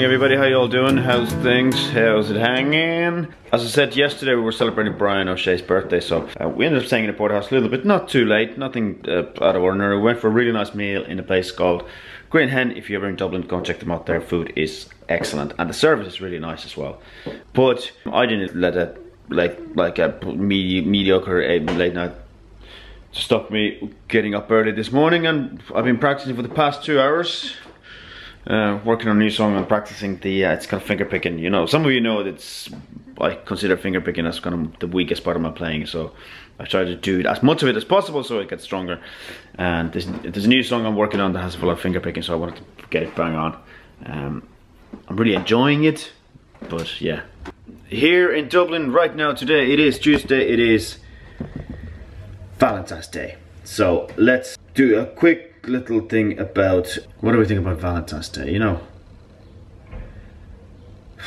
morning everybody, how you all doing? How's things? How's it hanging? As I said yesterday, we were celebrating Brian O'Shea's birthday, so uh, we ended up staying in the Porterhouse a little bit, not too late, nothing uh, out of ordinary. We went for a really nice meal in a place called Green Hen. If you're ever in Dublin, go and check them out. Their food is excellent, and the service is really nice as well. But I didn't let it, like, like a medi mediocre uh, late night stop me getting up early this morning, and I've been practicing for the past two hours uh, working on a new song and practicing the, uh, it's kind of finger picking, you know, some of you know it's, I consider finger picking as kind of the weakest part of my playing, so I try to do as much of it as possible so it gets stronger. And there's, there's a new song I'm working on that has a lot of finger picking, so I wanted to get it bang on. Um, I'm really enjoying it, but yeah. Here in Dublin right now today, it is Tuesday, it is Valentine's Day. So let's do a quick little thing about what do we think about Valentine's Day, you know?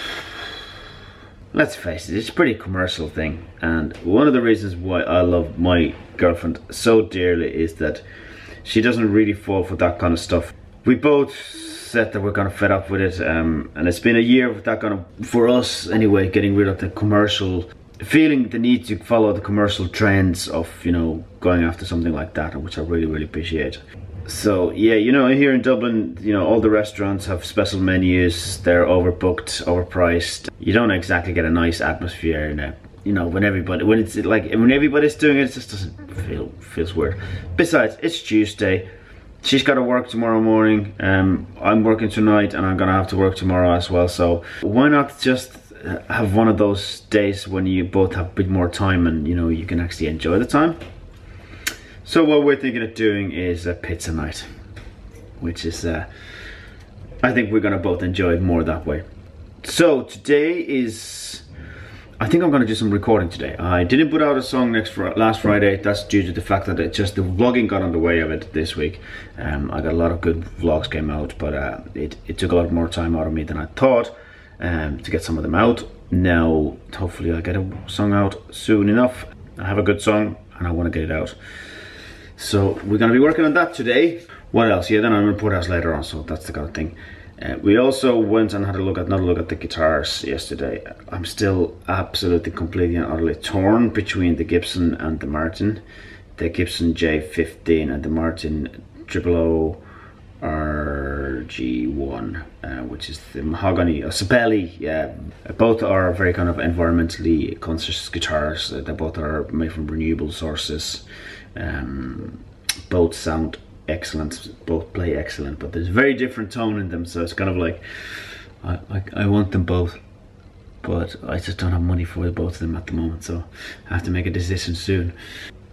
Let's face it, it's a pretty commercial thing and one of the reasons why I love my girlfriend so dearly is that she doesn't really fall for that kind of stuff. We both said that we're kind of fed up with it um, and it's been a year of that kind of, for us anyway, getting rid of the commercial feeling the need to follow the commercial trends of you know going after something like that which I really really appreciate so yeah, you know, here in Dublin, you know, all the restaurants have special menus. They're overbooked, overpriced. You don't exactly get a nice atmosphere in it. You know, when everybody, when it's like, when everybody's doing it, it just doesn't feel, feels weird. Besides, it's Tuesday. She's got to work tomorrow morning. Um, I'm working tonight and I'm gonna have to work tomorrow as well. So why not just have one of those days when you both have a bit more time and you know, you can actually enjoy the time. So what we're thinking of doing is a pizza night, which is, uh, I think we're gonna both enjoy it more that way. So today is, I think I'm gonna do some recording today. I didn't put out a song next fr last Friday. That's due to the fact that it just the vlogging got on the way of it this week. Um, I got a lot of good vlogs came out, but uh, it, it took a lot more time out of me than I thought um, to get some of them out. Now, hopefully I'll get a song out soon enough. I have a good song and I wanna get it out. So we're gonna be working on that today. What else? Yeah, then I'm gonna put us later on, so that's the kind of thing. Uh, we also went and had a look at, another look at the guitars yesterday. I'm still absolutely, completely and utterly torn between the Gibson and the Martin. The Gibson J15 and the Martin 000 RS1, uh, which is the mahogany, or Sapele, yeah. Both are very kind of environmentally conscious guitars. they both are made from renewable sources. Um, both sound excellent, both play excellent, but there's very different tone in them, so it's kind of like, I, I, I want them both, but I just don't have money for both of them at the moment, so I have to make a decision soon.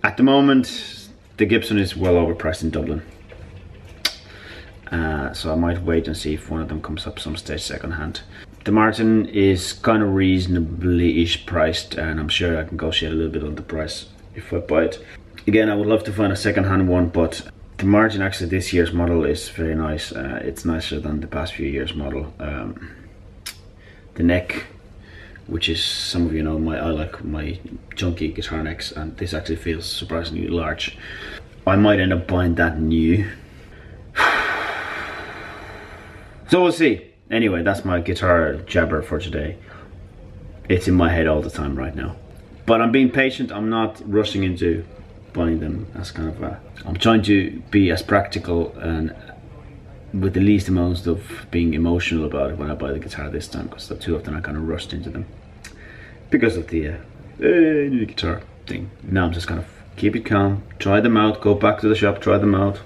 At the moment, the Gibson is well overpriced in Dublin. Uh, so I might wait and see if one of them comes up some stage second hand. The Martin is kind of reasonably-ish priced and I'm sure I can negotiate a little bit on the price if I buy it. Again, I would love to find a second-hand one, but the Martin actually this year's model is very nice. Uh, it's nicer than the past few years model. Um, the neck, which is some of you know, my I like my chunky guitar necks, and this actually feels surprisingly large. I might end up buying that new. so we'll see. Anyway, that's my guitar jabber for today. It's in my head all the time right now. But I'm being patient, I'm not rushing into buying them as kind of a, I'm trying to be as practical and with the least amount of being emotional about it when I buy the guitar this time because the two of them I kind of rushed into them because of the uh, new guitar thing. Now I'm just kind of keep it calm, try them out, go back to the shop, try them out,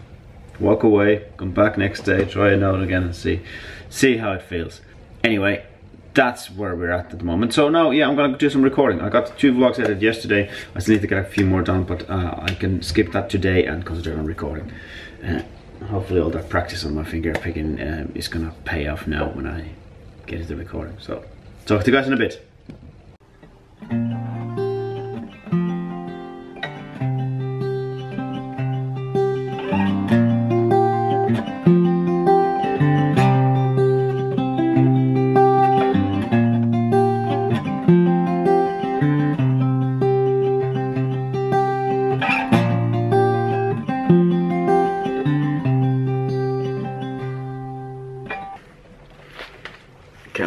walk away, come back next day, try it out again and see, see how it feels. Anyway, that's where we're at at the moment. So now, yeah, I'm gonna do some recording. I got two vlogs edited yesterday. I still need to get a few more done, but uh, I can skip that today and concentrate on recording. Uh, hopefully all that practice on my finger picking uh, is gonna pay off now when I get into the recording. So, talk to you guys in a bit.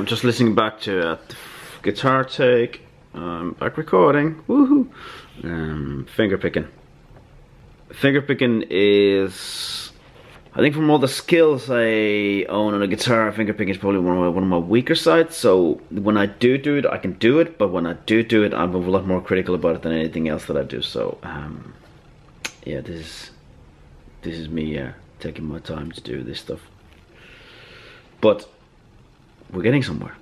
Just listening back to uh, guitar take. Um, back recording. Woohoo! Um, finger picking. Finger picking is, I think, from all the skills I own on a guitar, finger picking is probably one of my one of my weaker sides. So when I do do it, I can do it. But when I do do it, I'm a lot more critical about it than anything else that I do. So um, yeah, this is this is me uh, taking my time to do this stuff. But we're getting somewhere.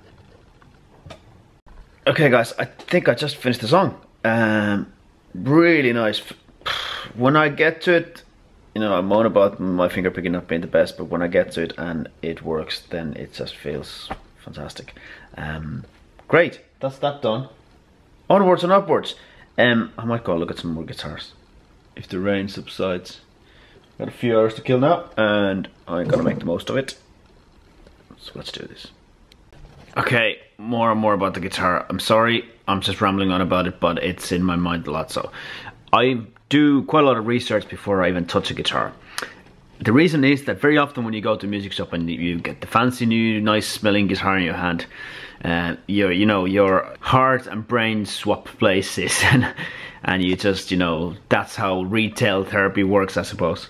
Okay guys, I think I just finished the song. Um, really nice. When I get to it, you know, I moan about my finger picking not being the best, but when I get to it and it works, then it just feels fantastic. Um, great, that's that done. Onwards and upwards. Um, I might go look at some more guitars. If the rain subsides. Got a few hours to kill now, and I'm gonna make the most of it. So let's do this. Okay, more and more about the guitar. I'm sorry, I'm just rambling on about it, but it's in my mind a lot. So I do quite a lot of research before I even touch a guitar. The reason is that very often when you go to a music shop and you get the fancy new nice smelling guitar in your hand, uh, your you know your heart and brain swap places and and you just you know that's how retail therapy works I suppose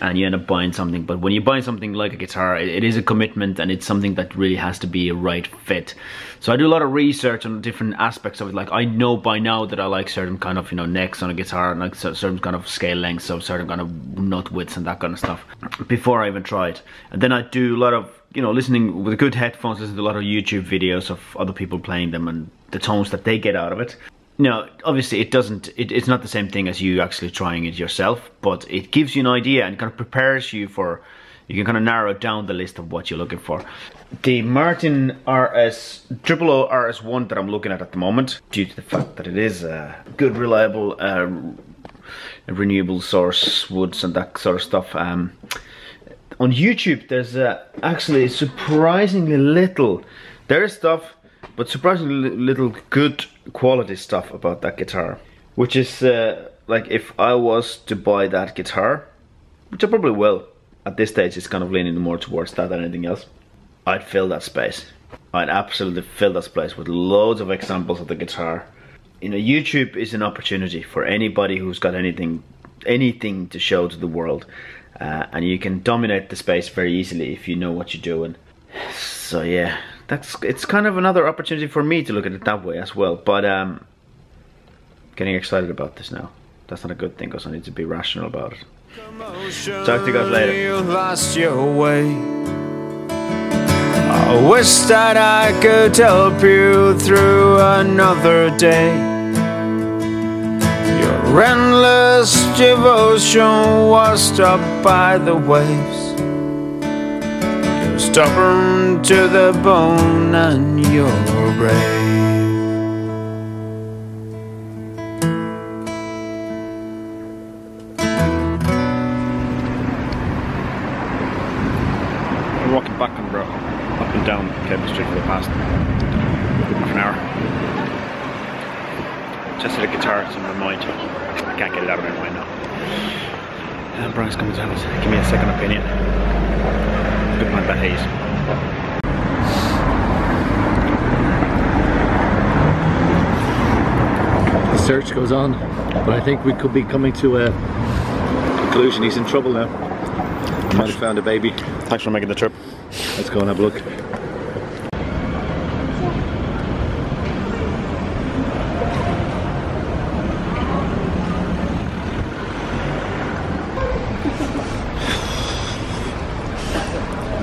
and you end up buying something. But when you buy something like a guitar, it, it is a commitment and it's something that really has to be a right fit. So I do a lot of research on different aspects of it. Like I know by now that I like certain kind of, you know, necks on a guitar and like certain kind of scale lengths, so certain kind of nut widths and that kind of stuff before I even try it. And then I do a lot of, you know, listening with good headphones, listen to a lot of YouTube videos of other people playing them and the tones that they get out of it. No, obviously it doesn't, it, it's not the same thing as you actually trying it yourself, but it gives you an idea and kind of prepares you for, you can kind of narrow down the list of what you're looking for. The Martin RS, triple O RS1 that I'm looking at at the moment, due to the fact that it is a good, reliable, uh, renewable source woods and that sort of stuff. Um, on YouTube, there's uh, actually surprisingly little, there is stuff, but surprisingly little good quality stuff about that guitar. Which is, uh, like, if I was to buy that guitar, which I probably will, at this stage it's kind of leaning more towards that than anything else, I'd fill that space. I'd absolutely fill that space with loads of examples of the guitar. You know, YouTube is an opportunity for anybody who's got anything, anything to show to the world. Uh, and you can dominate the space very easily if you know what you're doing. So yeah, that's it's kind of another opportunity for me to look at it that way as well. But um, getting excited about this now. That's not a good thing because I need to be rational about it. Talk to you guys later. You lost your way. I wish that I could help you through another day. Your endless devotion washed up by the waves stubborn to the bone and you're brave. I'm walking back and up and down Kevin Street for the past half an hour. Just had a guitar, in my mind. I can't get it out of my mind now. And Brian's coming to. Give me a second opinion good man that haze. The search goes on, but I think we could be coming to a conclusion. He's in trouble now. He might have found a baby. Thanks for making the trip. Let's go and have a look.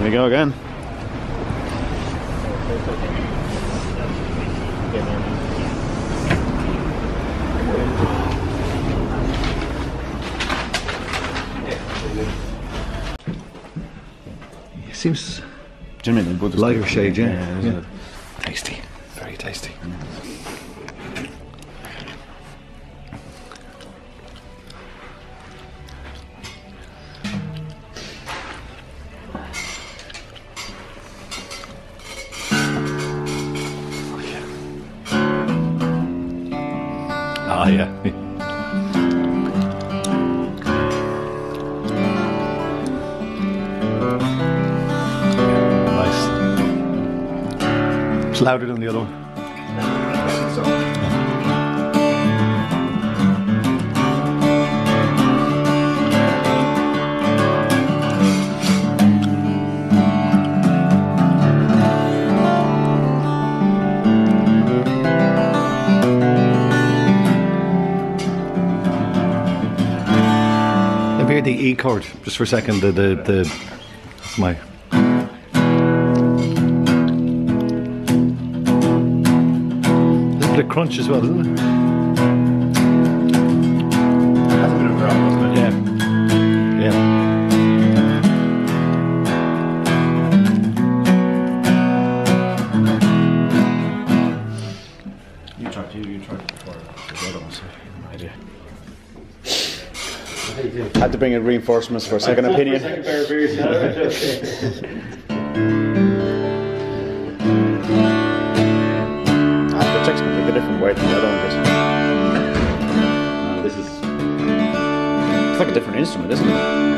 We go again. It seems Genuinely, lighter shade, yeah. yeah, yeah. Tasty, very tasty. Ah, yeah. nice. It's louder than the other one. E chord just for a second. The the the. That's my. Of crunch as well, isn't it? Bring in reinforcements for a second opinion. Ah, the check's completely different way than the other one did. This is. It's like a different instrument, isn't it?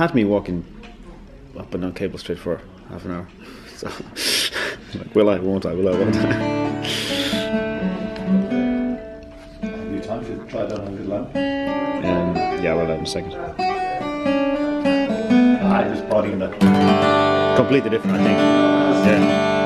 Had me walking up and down Cable Street for half an hour. So, like, will I? Won't I? Will I? Won't I? Have you time to try that on a good lamp? Um, yeah, well, in a second. I just in that. Completely different, I think. Yeah.